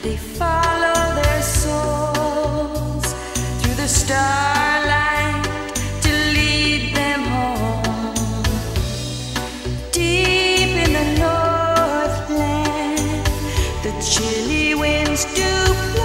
They follow their souls through the starlight to lead them home. Deep in the northland, the chilly winds do.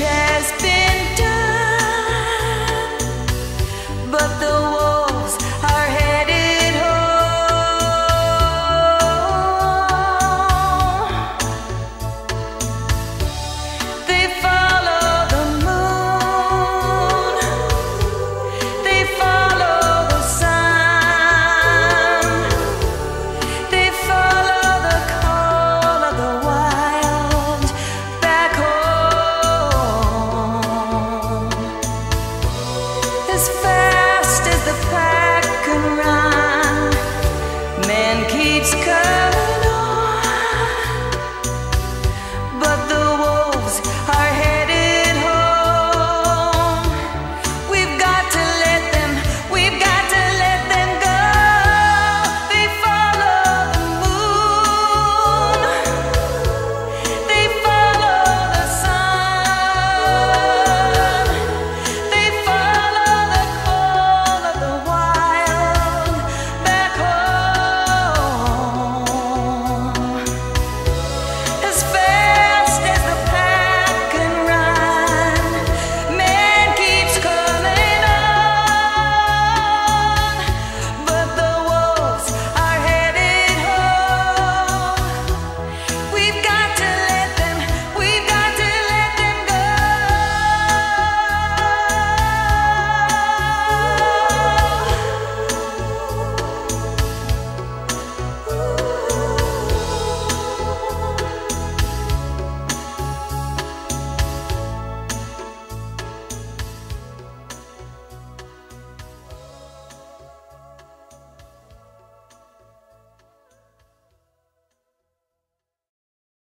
Yeah. waits.